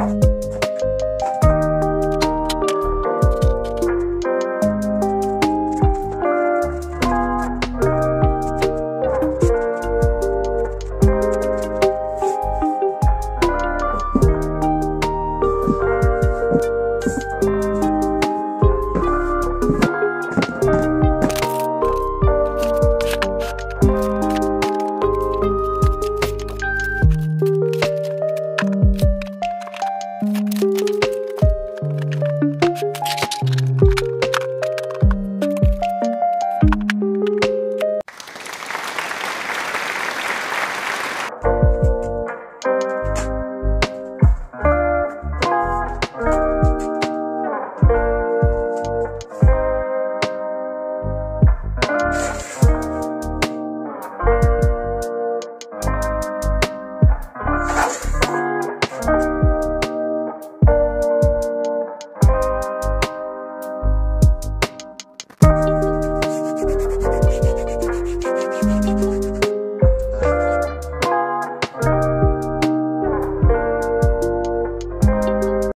Thank